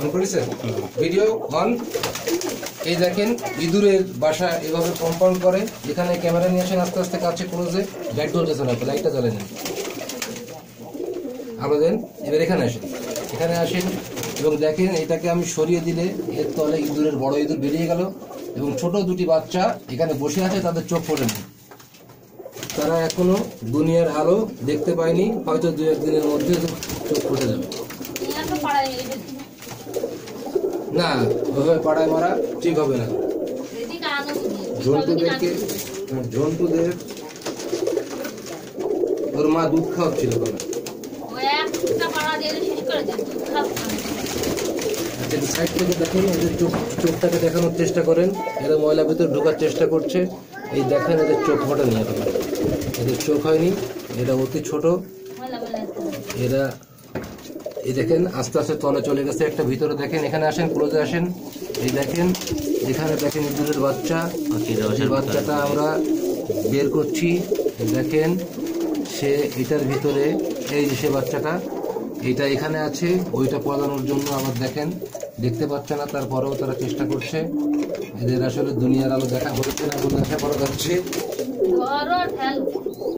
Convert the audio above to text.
On করেছেন? Video on এই দেখেন, ইঁদুরের বাসা এভাবে কম্পাউন্ড করে এখানে ক্যামেরা নিয়ে আসেন, আস্তে আস্তে কাছে ক্লোজে লাইট জ্বলতেছে না লাইটটা জ্বলে নেন আলো দেন, এবার এখানে আসেন। এখানে আসেন এবং দেখেন, এটাকে আমি সরিয়ে দিলে এর তলে ইঁদুরের বড় ইঁদুর বেরিয়ে গেল এবং ছোট দুটি বাচ্চা এখানে বসে আছে, তাদের চোখ পড়েনি তারা এখনও দুনিয়ার আলো দেখতে পায়নি, হয়তো দু একদিনের মধ্যে চোখ ফুটে যাবে। না ওইভাবে পাড়ায় মারা ঠিক হবে না। জন্তুদেরকে জন্তুদের ওর মা দুধ খাওয়াচ্ছিল ওখানে আচ্ছা সাইড থেকে দেখেন এদের চোখ চোখটাকে দেখানোর চেষ্টা করেন। এরা ময়লা ভিতরে ঢোকার চেষ্টা করছে। এই দেখেন, এদের চোখ ফোটা নিয়ে এদের চোখ হয়নি, এরা অতি ছোট। এরা এই দেখেন আস্তে আস্তে তলে চলে গেছে একটা ভিতরে দেখেন এখানে আসেন ক্লোজে আসেন। এই দেখেন এখানে দেখেন ইঁদুরের বাচ্চা। বাচ্চাটা আমরা বের করছি। দেখেন সে এটার ভিতরে এই যে সে বাচ্চাটা এটা এখানে আছে ওইটা পড়ানোর জন্য আবার দেখেন দেখতে পাচ্ছে না তারপরেও তারা চেষ্টা করছে। এদের আসলে দুনিয়ার আলো দেখা হচ্ছে না বলে আশা করা যাচ্ছে।